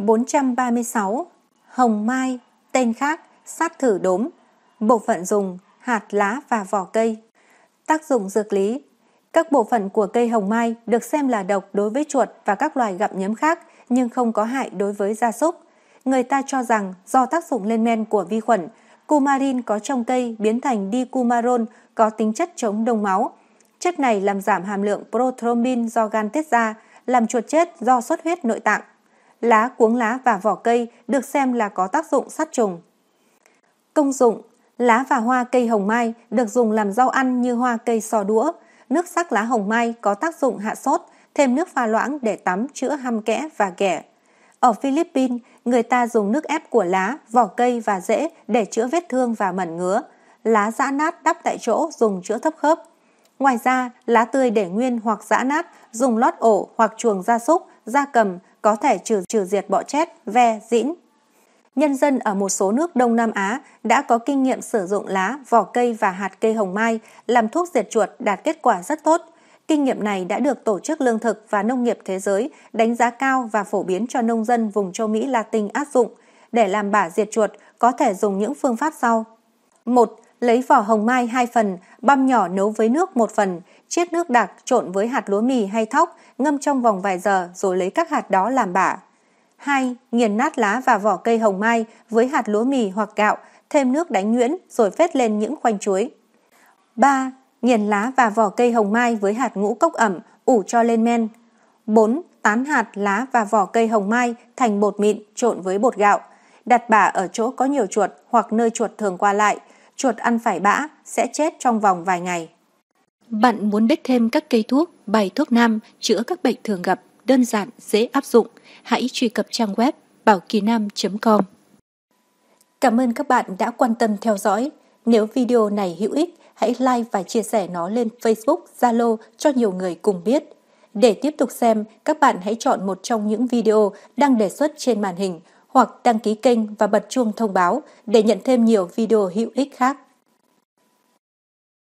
436. Hồng mai, tên khác, sát thử đốm. Bộ phận dùng, hạt lá và vỏ cây. Tác dụng dược lý Các bộ phận của cây hồng mai được xem là độc đối với chuột và các loài gặm nhấm khác nhưng không có hại đối với gia súc. Người ta cho rằng do tác dụng lên men của vi khuẩn, cumarin có trong cây biến thành dicumaron có tính chất chống đông máu. Chất này làm giảm hàm lượng prothrombin do gan tiết ra, làm chuột chết do xuất huyết nội tạng. Lá, cuống lá và vỏ cây được xem là có tác dụng sát trùng. Công dụng Lá và hoa cây hồng mai được dùng làm rau ăn như hoa cây sò đũa. Nước sắc lá hồng mai có tác dụng hạ sốt, thêm nước pha loãng để tắm chữa hăm kẽ và ghẻ. Ở Philippines, người ta dùng nước ép của lá, vỏ cây và rễ để chữa vết thương và mẩn ngứa. Lá giã nát đắp tại chỗ dùng chữa thấp khớp. Ngoài ra, lá tươi để nguyên hoặc giã nát dùng lót ổ hoặc chuồng gia súc, gia cầm có thể trừ trừ diệt bọ chét, ve, dĩn. Nhân dân ở một số nước Đông Nam Á đã có kinh nghiệm sử dụng lá, vỏ cây và hạt cây hồng mai làm thuốc diệt chuột đạt kết quả rất tốt. Kinh nghiệm này đã được Tổ chức Lương thực và Nông nghiệp Thế giới đánh giá cao và phổ biến cho nông dân vùng châu Mỹ Latin áp dụng. Để làm bả diệt chuột, có thể dùng những phương pháp sau. 1. Lấy vỏ hồng mai 2 phần, băm nhỏ nấu với nước 1 phần, chiết nước đặc trộn với hạt lúa mì hay thóc, ngâm trong vòng vài giờ rồi lấy các hạt đó làm bả. 2. Nghiền nát lá và vỏ cây hồng mai với hạt lúa mì hoặc gạo, thêm nước đánh nhuyễn rồi phết lên những khoanh chuối. 3. Nghiền lá và vỏ cây hồng mai với hạt ngũ cốc ẩm, ủ cho lên men. 4. Tán hạt, lá và vỏ cây hồng mai thành bột mịn trộn với bột gạo. Đặt bả ở chỗ có nhiều chuột hoặc nơi chuột thường qua lại. Chuột ăn phải bã sẽ chết trong vòng vài ngày. Bạn muốn biết thêm các cây thuốc, bài thuốc nam chữa các bệnh thường gặp đơn giản, dễ áp dụng, hãy truy cập trang web bảo kỳ nam.com. Cảm ơn các bạn đã quan tâm theo dõi. Nếu video này hữu ích, hãy like và chia sẻ nó lên Facebook, Zalo cho nhiều người cùng biết. Để tiếp tục xem, các bạn hãy chọn một trong những video đang đề xuất trên màn hình hoặc đăng ký kênh và bật chuông thông báo để nhận thêm nhiều video hữu ích khác.